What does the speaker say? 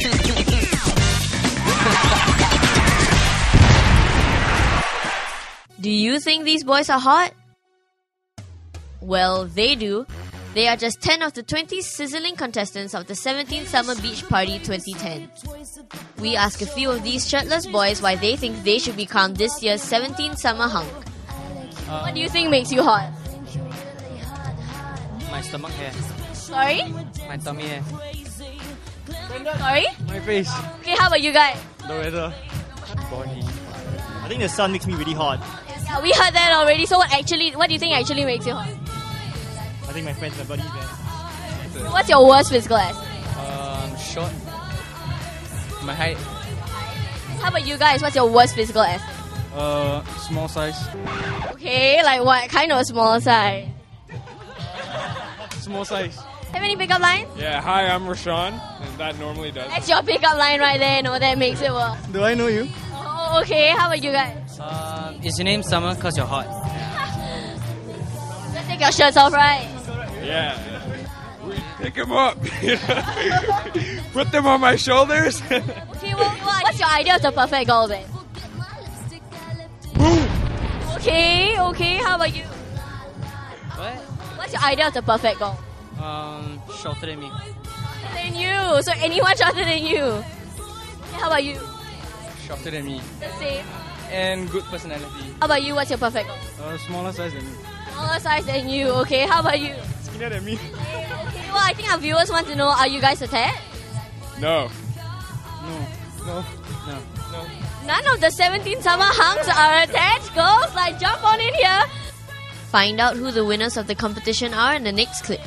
Do you think these boys are hot? Well, they do. They are just 10 of the 20 sizzling contestants of the 17th Summer Beach Party 2010. We ask a few of these shirtless boys why they think they should become this year's 17th Summer Hunk. what do you think makes you hot? My stomach hair. Sorry? My tummy hair. Sorry? My face. Okay, how about you guys? The weather. Body. I think the sun makes me really hot. Yeah, we heard that already. So what actually, what do you think actually makes you hot? I think my friends, my buddies, man. What's your worst physical aspect? Um, short. My height. How about you guys? What's your worst physical aspect? Uh, small size. Okay, like what kind of small size? Small size. Have any pickup lines? Yeah, hi, I'm Rashawn, and that normally does. That's your pickup line right there. No, that makes it work. Do I know you? Oh, okay. How about you guys? Um, is your name Summer? Cause you're hot. Let's take your shirts off, right? Yeah. Pick them up. Put them on my shoulders. Okay, well, what- what's your idea of the perfect goal then? Okay, okay. How about you? What? What's your idea of the perfect goal? Um, shorter than me. Shorter than you. So anyone shorter than you. Yeah, how about you? Shorter than me. The same. And good personality. How about you? What's your perfect? Uh, smaller size than me. Smaller size than you. Okay, how about you? Skinnier than me. Okay, well, I think our viewers want to know: Are you guys attached? no. No. No. No. No. None of the 17 summer hunks are attached. Girls, like jump on in here. Find out who the winners of the competition are in the next clip.